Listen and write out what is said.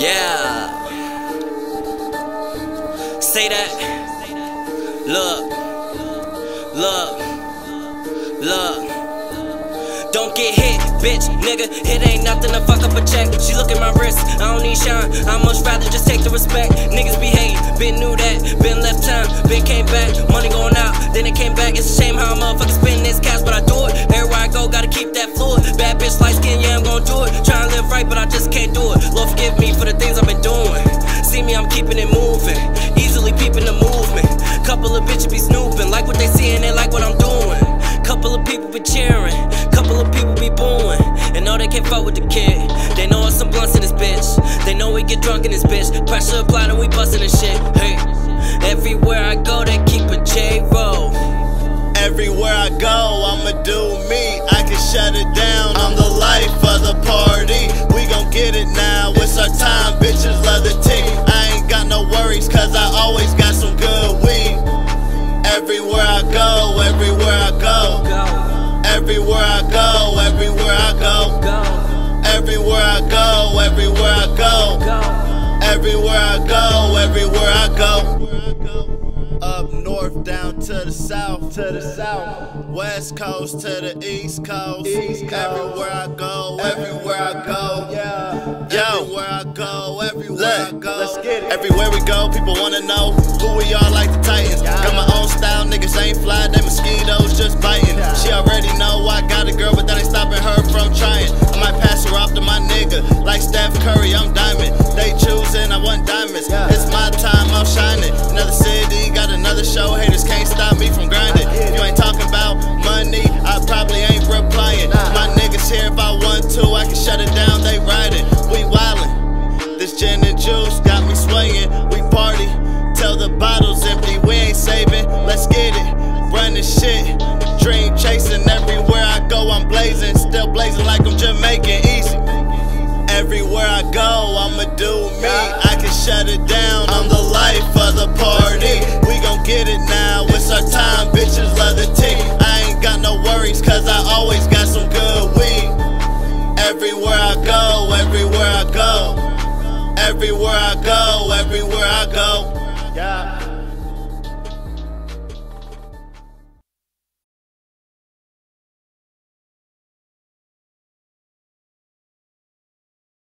Yeah. Say that. Look. Look. Look. Don't get hit, bitch, nigga. It ain't nothing to fuck up a check. She look at my wrist, I don't need shine. I much rather just take the respect. Niggas be hating, been knew that, been left time, been came back. Money going out, then it came back. It's a shame how a motherfucker spend this cash, but I do it. Everywhere I go, gotta keep that fluid. Bad bitch, light skin, yeah, I'm gonna do it. Tryna live right, but I just can't do it. Lord, forgive me Couple of bitches be snooping, like what they see and they like what I'm doing. Couple of people be cheering, couple of people be booing. And know they can't fuck with the kid. They know it's some blunts in this bitch. They know we get drunk in this bitch. Pressure applied and we bustin' this shit. Hey, everywhere I go, they keep a J roll. Everywhere I go, I'ma do me. I can shut it down. Everywhere I go, everywhere I go. go, Everywhere I go, everywhere I go. go. Everywhere I go, everywhere I go. Up north, down to the south, to the south. West coast to the east coast. East coast. Everywhere I go, everywhere I go. Yeah. Yo, everywhere I go, everywhere I Look, go. let's get it. Everywhere we go, people wanna know who we are like the Titans. Yeah. Got my own style, niggas me from grinding. You ain't talking about money, I probably ain't replying. My niggas here if I want to, I can shut it down, they riding. We wildin'. This gin and juice got me swaying. We party till the bottle's empty. We ain't saving. Let's get it. Running shit. Dream chasing everywhere I go. I'm blazing. Still blazing like I'm Jamaican. Easy. Everywhere I go, I'ma do me. I can shut it down. Everywhere I go. Everywhere I go,